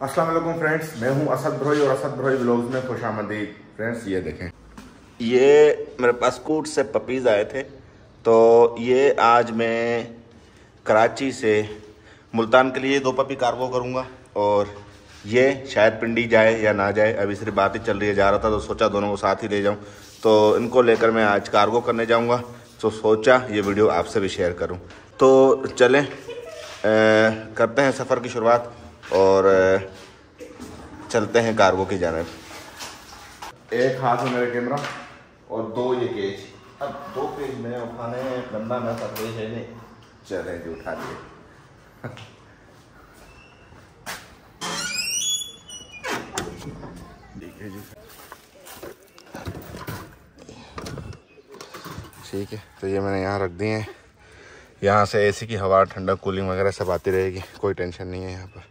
वालेकुम फ्रेंड्स मैं हूँ असद भरोई और असद भरोई व्लॉग्स में खुश आमदीद। फ्रेंड्स ये देखें। ये मेरे पास कूट से पपीज़ आए थे तो ये आज मैं कराची से मुल्तान के लिए दो पपी कार्गो करूँगा और ये शायद पिंडी जाए या ना जाए अभी सिर्फ़ बात चल रही है जा रहा था तो सोचा दोनों को साथ ही ले जाऊँ। तो इनको लेकर मैं आज कार्गो करने जाऊँगा तो सोचा ये वीडियो आपसे भी शेयर करूँ। तो चलें आ, करते हैं सफ़र की शुरुआत। और चलते हैं कार्गो की जानब। एक हाथ में मेरा कैमरा और दो ये केज। अब दो पेज में उठाने बंदा मैं सब है नहीं। चले जी, उठा लिए। ठीक है तो ये मैंने यहाँ रख दिए हैं। यहाँ से एसी की हवा ठंडा कूलिंग वगैरह सब आती रहेगी। कोई टेंशन नहीं है यहाँ पर।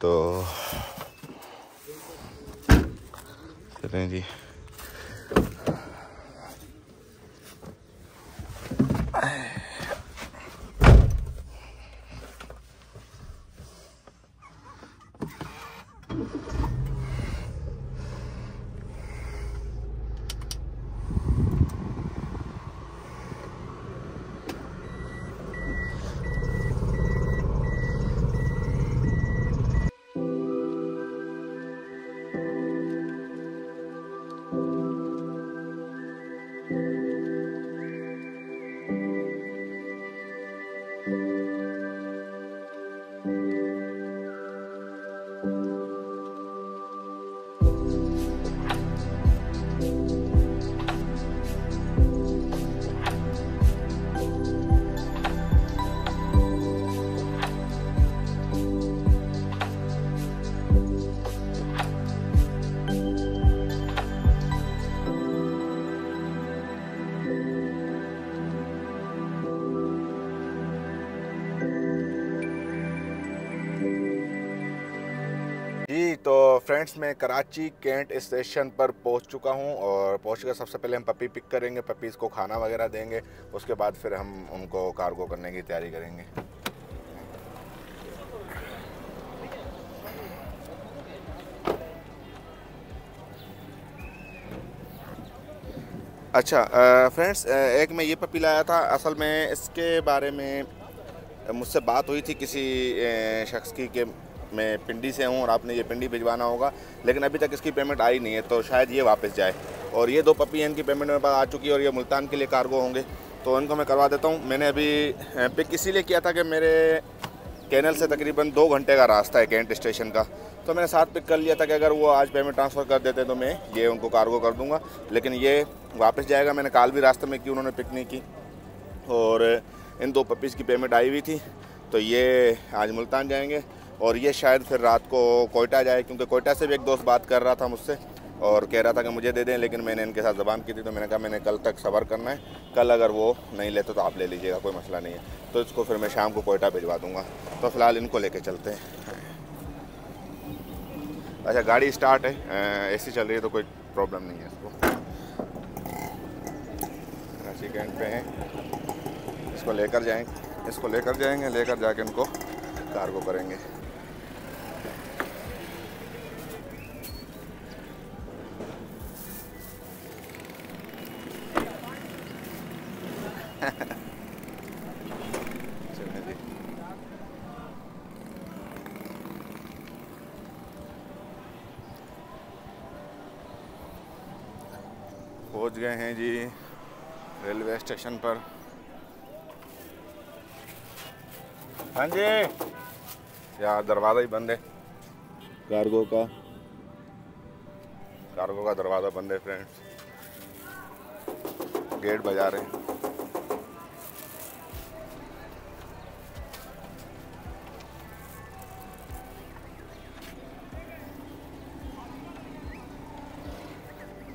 तो चलें जी। फ्रेंड्स, मैं कराची कैंट स्टेशन पर पहुँच चुका हूँ और पहुँच कर सबसे पहले हम पपी पिक करेंगे पपीज़ को खाना वगैरह देंगे, उसके बाद फिर हम उनको कार्गो करने की तैयारी करेंगे। अच्छा फ्रेंड्स एक मैं ये पपी लाया था, असल में इसके बारे में मुझसे बात हुई थी किसी शख्स की कि मैं पिंडी से हूँ और आपने ये पिंडी भिजवाना होगा, लेकिन अभी तक इसकी पेमेंट आई नहीं है तो शायद ये वापस जाए। और ये दो पपी हैं, इनकी पेमेंट मेरे पास आ चुकी है और ये मुल्तान के लिए कार्गो होंगे। तो इनको मैं करवा देता हूँ। मैंने अभी पिक इसीलिए किया था कि मेरे कैनल से तकरीबन दो घंटे का रास्ता है कैंट स्टेशन का। तो मैंने साथ पिक कर लिया था कि अगर वो आज पेमेंट ट्रांसफ़र कर देते तो मैं ये उनको कार्गो कर दूँगा। लेकिन ये वापस जाएगा। मैंने काल भी रास्ते में की उन्होंने पिक नहीं की। और इन दो पपीज़ की पेमेंट आई हुई थी। तो ये आज मुल्तान जाएँगे। और ये शायद फिर रात को कोयटा जाए, क्योंकि कोयटा से भी एक दोस्त बात कर रहा था मुझसे और कह रहा था कि मुझे दे दें, लेकिन मैंने इनके साथ ज़बान की थी तो मैंने कहा मैंने कल तक सबर करना है। कल अगर वो नहीं लेते तो आप ले लीजिएगा, कोई मसला नहीं है। तो इसको फिर मैं शाम को कोयटा भिजवा दूँगा। तो फ़िलहाल इनको लेके चलते हैं। अच्छा गाड़ी स्टार्ट है। एसी चल रही है तो कोई प्रॉब्लम नहीं है इसको। राशि कैंट पे हैं। इसको लेकर जाएँगे इसको लेकर जाएँगे, लेकर जाके इनको कार्गो करेंगे। पहुँच गए हैं जी रेलवे स्टेशन पर। हाँ जी। यार दरवाज़ा ही बंद है। कार्गो का। कार्गो का दरवाज़ा बंद है फ्रेंड्स। गेट बजा रहे हैं।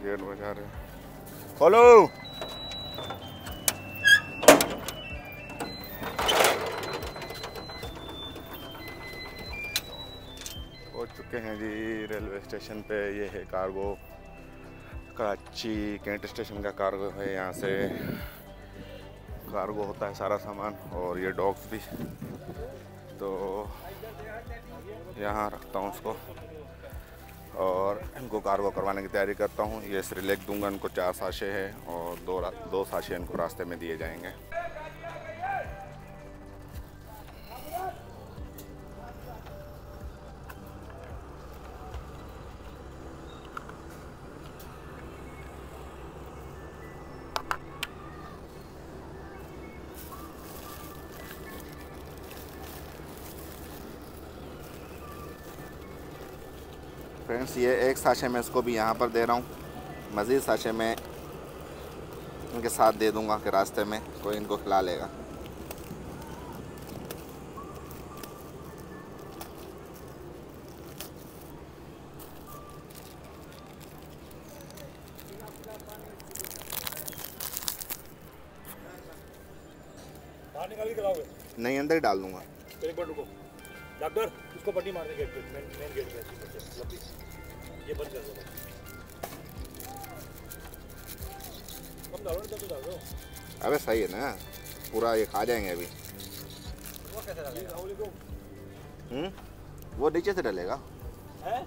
गेट बजा रहे हैं। खोलो चुके हैं जी रेलवे स्टेशन पे। ये है कार्गो कराची, कैंट स्टेशन का कार्गो है यहाँ से। कार्गो होता है सारा सामान और ये डॉग्स भी। तो यहाँ रखता हूँ उसको। और इनको कार्गो करवाने की तैयारी करता हूँ। ये श्रीलेक दूँगा, इनको चार साशे हैं और दो दो साशे इनको रास्ते में दिए जाएँगे। फ्रेंड्स ये एक साशे में इसको भी यहाँ पर दे रहा हूँ। मज़ीद साशे में इनके साथ दे दूँगा कि रास्ते में कोई इनको खिला लेगा। नहीं अंदर ही डाल दूँगा। एक बार रुको। डॉक्टर उसको पट्टी मारने गेट पे मेन मेन गेट पे ये बंद कर दो। कम डालो ना तो डाल अबे सही है ना पूरा ये खा जाएँगे अभी। वो कैसे डालेगा? हम्म वो नीचे से डालेगा। हैं?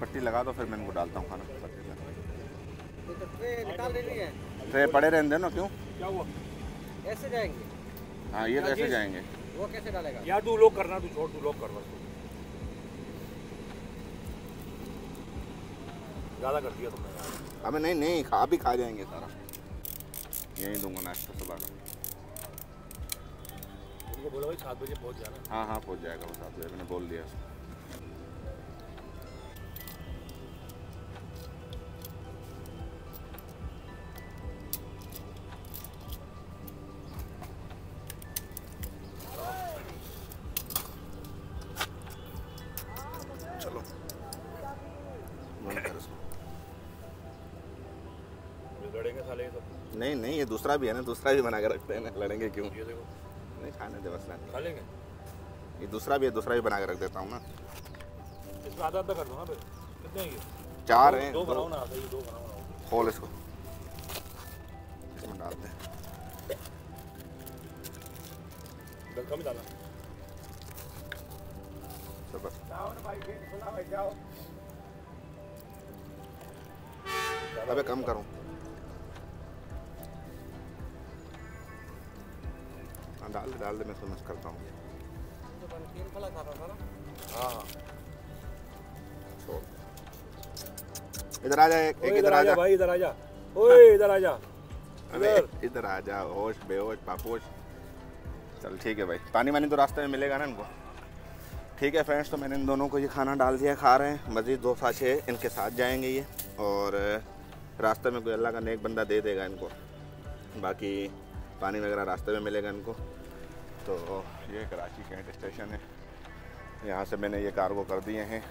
पट्टी लगा दो फिर मैं इनको डालता हूँ खाना। पट्टी लगा तो ट्रे निकाल है। ट्रे पड़े रहने दे ना क्यों? क्या हुआ? ऐसे जाएँगे। हाँ ये कैसे जाएँगे। वो कैसे डालेगा? यार तू लोग करना तू छोड़ तू लोग कर बस। ज़्यादा कर दिया तुमने। अबे नहीं नहीं खा भी खा जाएँगे सारा। यहीं दूँगा नाश्ता सुबह का। उनको बोलो भाई सात बजे पहुँच जाना। हाँ हाँ पहुँच जाएगा वो साथ मैंने बोल दिया। नहीं नहीं ये दूसरा भी है ना दूसरा भी बना के रखते हैं ना लड़ेंगे क्यों? ये देखो। नहीं खाने दे मसला नहीं खा लेंगे? ये दूसरा भी है दूसरा भी बना के रख देता हूँ ना। आधा आधा कर दो ना फिर। कितने हैं ये? चार हैं दो बनाओ ना आधा ये दो बनाओ खोल इसको। इसमें डाल। दे बस अबे कम करूँ। डाल डाल दे मैं समझ करता हूँ छोड़ इधर आ जा एक इधर आ जा भाई इधर आ जा ओए इधर आ जा अबे इधर। आ जा होश बेहोश पापोश चल ठीक है भाई। पानी वानी तो रास्ते में मिलेगा ना इनको। ठीक है फ्रेंड्स तो मैंने इन दोनों को ये खाना डाल दिया खा रहे हैं। मज़ीद दो साशे इनके साथ जाएँगे ये। और रास्ते में कोई अल्लाह का नेक बंदा दे देगा इनको। बाकी पानी वगैरह रास्ते में मिलेगा इनको। तो ये कराची कैंट स्टेशन है। यहाँ से मैंने ये कार्गो कर दिए हैं।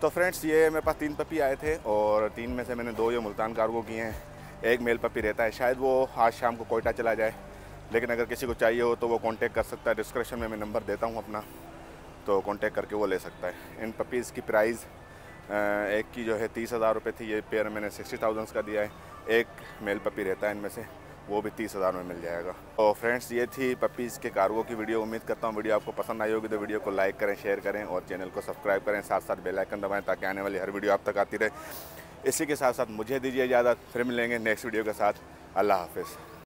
तो फ्रेंड्स ये मेरे पास तीन पपी आए थे और तीन में से मैंने दो ये मुल्तान कार्गो किए हैं। एक मेल पपी रहता है। शायद वो आज शाम को कोयटा चला जाए। लेकिन अगर किसी को चाहिए हो तो वो कांटेक्ट कर सकता है। डिस्क्रिप्शन में मैं नंबर देता हूँ अपना। तो कांटेक्ट करके वो ले सकता है। इन पपीज़ की प्राइस एक की जो है तीस हज़ार रुपये थी। ये पेयर मैंने सिक्सटी थाउजेंड्स का दिया है। एक मेल पपी रहता है इनमें से। वो भी तीस हज़ार में मिल जाएगा। तो फ्रेंड्स, ये थी पपीज़ के कार्गो की वीडियो। उम्मीद करता हूँ वीडियो आपको पसंद आई होगी तो वीडियो को लाइक करें शेयर करें और चैनल को सब्सक्राइब करें। साथ साथ बेलाइकन दबाएँ ताकि आने वाली हर वीडियो आप तक आती रहे। इसी के साथ साथ मुझे दीजिए इजाज़त, फिर मिलेंगे नेक्स्ट वीडियो के साथ। अल्लाह हाफिज़।